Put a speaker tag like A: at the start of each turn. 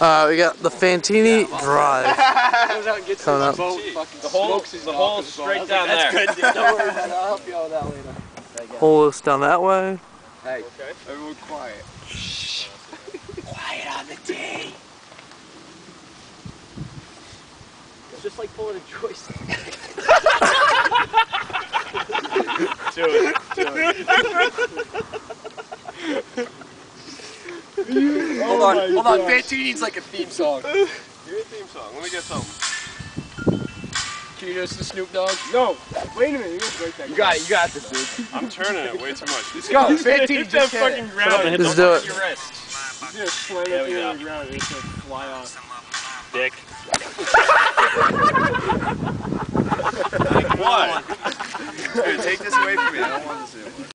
A: Uh, we got the Fantini Drive
B: Goes out and gets
A: coming
B: the
A: up.
B: boat, fucking
C: The hole,
B: smokes his
C: the
B: dog
C: hole
B: with
C: straight
B: boat.
C: down
B: That's good. Don't worry about it. I'll help you out with that later.
A: Hole is down that way.
B: Hey, okay. everyone quiet. Shh. quiet on the tee. It's just like pulling a joystick.
C: Do it. Do it.
B: hold on, oh hold on. Fantini needs like a theme song.
C: Give me a theme song. Let me get something.
B: Can you do this to Snoop Dogg?
D: No, wait a minute. You gotta break that.
B: You got it. You got this, dude.
C: I'm turning it way too much.
B: Let's go. Fantini,
D: Hit that
B: just hit
D: fucking
B: it.
D: ground.
A: Just do it.
C: Your wrist.
D: He's gonna slam it
C: we
D: through
C: go.
D: the ground and it's gonna fly off.
C: Dick. what?
B: Dude, take this away from me. I don't want this anymore.